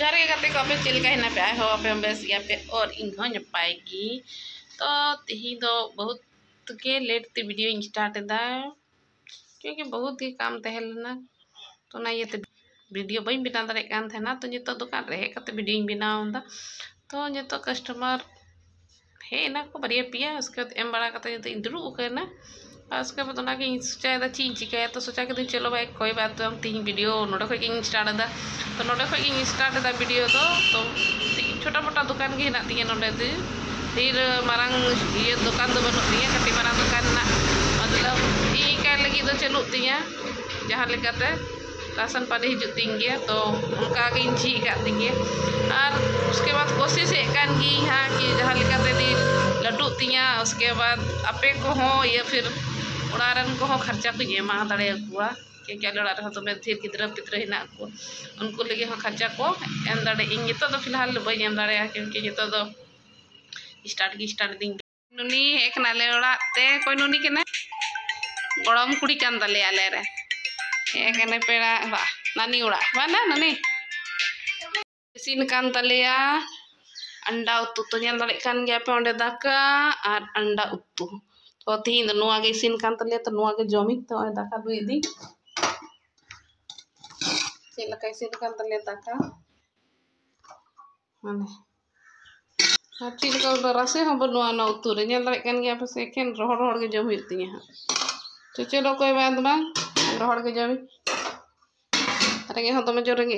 ᱡᱚᱦᱟᱨ ᱜᱮ ᱜᱟᱛᱮ ᱠᱚ ᱟᱯᱮ ᱪᱮᱫ ᱞᱮᱠᱟ ᱦᱮᱱᱟᱜ ᱯᱮ ᱟᱭᱦᱳ ᱟᱯᱮ ᱦᱚᱸ ᱵᱮᱥ ᱜᱮᱭᱟᱯᱮ और ᱤᱧ ᱦᱚᱸ नपाय गी तो तेही दो बहुत के लेट ते वीडियो इन स्टार्ट एदा क्योंकि बहुत ही काम तहल ना तो ना ये वीडियो बई बना दाड़े कान थे ना तो नितो दुकान रे कते वीडियो इन बनावदा तो नितो कस्टमर हे ना को बरिया पिया उसके बाद एम बड़ा कते तो करना उसके ना कि सोचा दा ची चिकाया तो सोचा कि चलो भाई कोई बात तो हम तीन वीडियो नोडे खो इन दा। तो नोडे खो इन स्टार्ट वीडियो तो तो छोटा मोटा दुकान के हेना तिया नोडे दे फिर मारंग ये दुकान दो बनु तिया कटी मारंग दुकान ना। मतलब का लगी तो चलु तिया जहाँ लेकाते राशन पानी हिजुत तीन गया तो उनका इन छी का तीन और उसके बाद कोशिश कान हाँ, कि जहाँ लेकाते दी लड्डू तिया उसके बाद आपे को हो, या फिर खर्चा को दाड़े के क्या लड़ा तो धीर गिद्र पिद्र हिना को उनको लगे खर्चा को एम दाड़े इन नितो फ़िलहाल बई एम दाड़े क्योंकि नितो स्टार्ट की स्टार्ट दिन नुनी एक नाले ओड़ा ते कोई नुनी केने गड़म कुड़ी कान दले आले रे एक पेड़ा बा नानी ओड़ा बा ना नानी इसिन कान अंडा उतु तो दाड़े पे ओंडे दाका और अंडा उतु तो तीन दो नुआ के इसिन कान तले तो नुआ के जमी तो दाका दु इदी चेक लका इसिन कान तले दाका माने हाँ चीज़ का रसे हम बनवा ना उतु रे ñal दाड़े कान गया पे से एकेन रोहड़ रोहड़ के जम हुई तिया तो चलो कोई बात बा रोहड़ के जमी रेंगे हम तो मैं जो रेंगे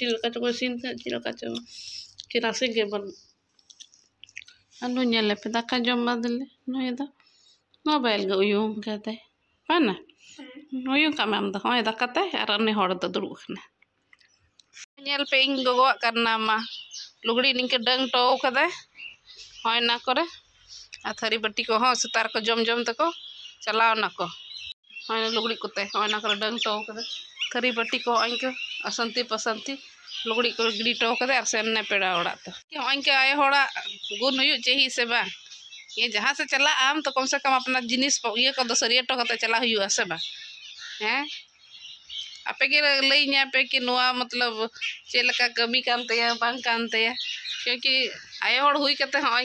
banut thi चिलका चो sin चिलका चो चिरासे के बन anu nyale pe daka jom badle no ida mobile ga uyung kate pana uyung ka mam da hoy daka te ar ne hor da duru khna nyel pe ing gogo karna ma lugड़ी निके डंग to कदे होय ना करे आ थरी बट्टी को हो सुतार को जम जम तको चलाव ना को लुगड़ी कोते होय ना कदे थरी बट्टी को अंक असंती पसंती लुगड़ी को गिड़ी टो कर सेमने पेड़ा ओड़ा तो अंक आए होड़ा गुण हो चाहिए से बा ये जहाँ से चला आम तो कम से कम अपना जिनिस ये को सरिया टो करते चला हुआ से बा हैं आपे के लई पे कि नुआ मतलब चेलका कमी बांग कानते क्योंकि आए होड़ हुई कते हाँ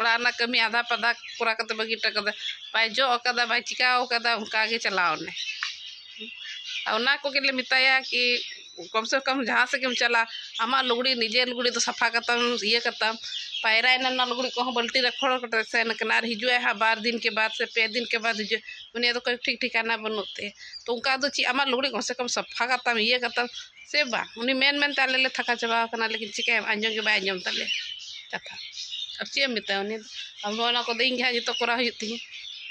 ओड़ा ना कमी आधा पदा पूरा कते बगी टकदे बाय जो ओकदा बाय चिका उनका आगे चलाओ ने ना को के कम से कम जहाँ से कम चला आमा लुगड़ी, निजे लुगड़ी तो सफ़ा करतम ये करतम पायरा ना लुगड़ी को बल्टी रखोड़ से किनार हिजुए हा बार दिन के बाद से पे दिन के बाद हिजुए उन्हें तो कोई ठीक ठिकाना बनते तो उनका तो ची आमा लुगड़ी कम से कम सफ़ा करतम ये करतम से बा उन्हें मेन मेन ताले ले थका चबा लेकिन चिका आंजम के बाय आंजम ताले। कथा अब चे मिता अब को हाँ जो करा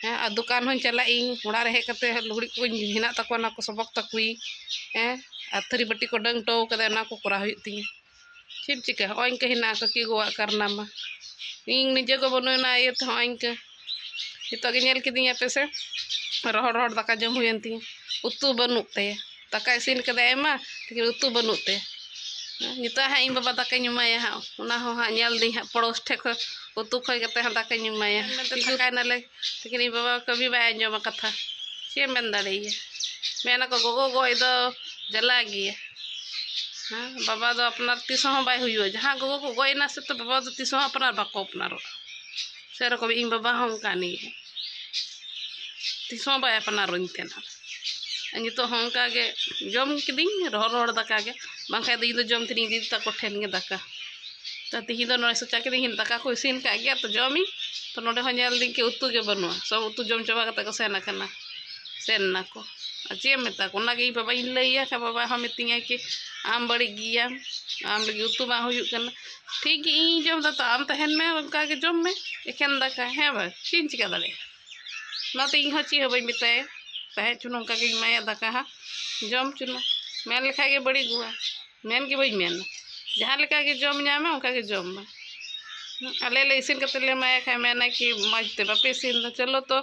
दुकान हूँ चला इन ओड़ा रे हेकते लुगड़ी को हेना तको सबक तकुई हाँ थरी बट्टी को डंग टो कदे ना को करा हुई तिया चेम चिका इनके हेना को की गोवा करना मा इन निजे को बनोना ये तो इनके नितो के नेल किदिया पे से रोहड़ रोहड़ दाका जम तिया उतु बनुते दाका इसिन कदे लेकिन उतु बनुते नितो हा इन बाबा दाका नुमाया हा उना हो हा नेल दी हा पड़ोस ठे को उतु खय कते हा दाका नुमाया थकाय नाले लेकिन इन बाबा कभी बाय अंजम कथा चेम बन दाड़े मेना को गोगो गोय दो जला गया हाँ बाबा दो अपना तीस बै हुआ जहाँ गोगो को गोयना से तो बाबा दो तीस अपना बाको अपना से रकम इन बाबा हम कानी है तीस बै अपना रोन तेना नितो हम का गे जम किदी रोहर रोहर दाका गे बाखा दी दो जम तिनी दी तको ठेन दाका तो तिही दो नोड़े सोचा के दाका को इसिन का गया तो जमी तो नोड़े हो के उतु गे बनवा सब उतु जम चबा को सेना सेन ना को चे मेता को ना के बाबा इन लैया का बाबा, हम मितिया कि आम बड़ी गिया आम लगी उतु बा ठीक इ जम दा तो आम तहन में उनका के जम में एखन दाका है बा चिन चिका दले ना तो इन हची हो बई मिताए तहे चुनो उनका के मैं दाका हा जम चुनो। मैन लिखा के बड़ी गुआ मैन की बड़ी मैन जहाँ लिखा के जम जाम उनका के जम में अले ले इसी करते ले मैं खा मैंने कि मजते बापे सीन तो चलो तो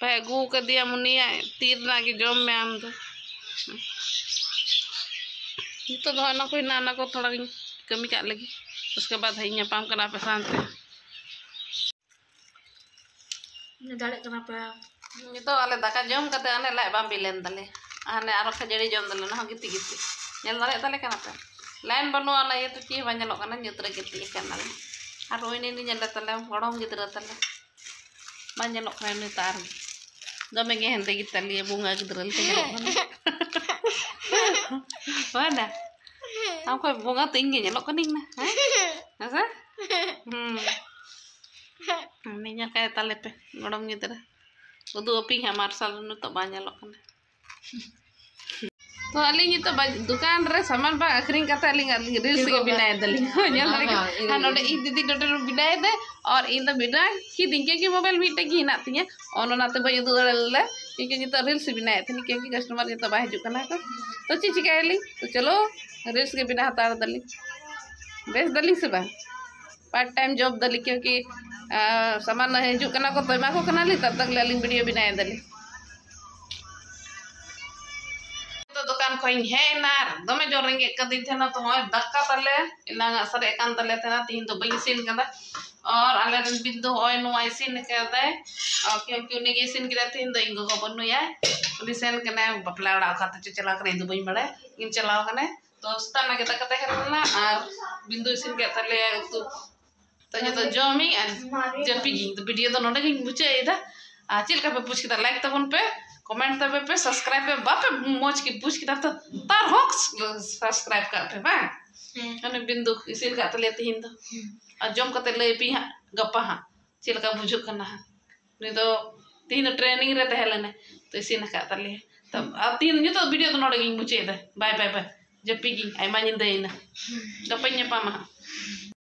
भाई गु कर दिया मुनिया तीर ना कि जम में आम तो। तो धोना कोई नाना को थोड़ा कमी कर लगी। उसके बाद हई पाम करना पे शांत दाड़े करना पे। तो अले दाका जम करते आने लाए बाम बिलेन तले ahane arok kajari jom dulu nah gitu gitu nyel nare tali kan apa? Lain bano ana yaitu cih banyak lo kan nyel tara gitu ya kan nare aru ini ini nyel tali orang gitu rata lah banyak lo kan ini tar dome ngehen tegi gitu tali ya bunga gitu rata lo aku bunga tinggi nyel lo kan ini nah. Asa hmm. Ini nyel kayak tali pe. Orang gitu rata Udah opi ya Marsal nu tak banyak lo kan. तो अली तो दुकान रे सामान बा अखरिंग करते Ali reels के बिना दली नेल दली हाँ नोडे ई दीदी डोटे बिना दे और इन द बिना की दिन के मोबाइल मीटे की हिना तिया और ओनाते बई उदू ले क्योंकि तो रील्स बिना थे क्योंकि कस्टमर तो बा हजू कना को तो ची चिकायली तो चलो रील्स के बिना हतार दली बेस दली से बा पार्ट टाइम जॉब दली क्योंकि सामान हजू को तो एमा को तब तक अली वीडियो बनाए दली तो जो ना तो सरे कान तले थे ना, तीन तो बई सीन और आले बिंदु होय नो आई सीन और क्योंकि उन्हें तीन दो इंगो को सेन उड़ा चला करे दो बई इन चलाओ तो के तक हेरना और बिंदु सीन के तले तो तो जो तो तो वीडियो तो चिल का पे पूछ किदा लाइक तबन पे कमेंट तबे पे सब्सक्राइब पे बाप मोज की पूछ की तब तो तार होक सब्सक्राइब कर पे बाय अने बिंदु इसिल का तो लेते हिंदो। हम्म। और जोम का तो ले पी हाँ गप्पा हाँ चिल का बुझो करना हाँ। नहीं तो तीन ट्रेनिंग रे तहे लेने तो इसी ना का ले। तब आप तीन ये तो वीडियो तो नोड़े गिंग बुचे बाय बाय बाय जब पीगी आई मानिंदे ना हम्म। गप्पा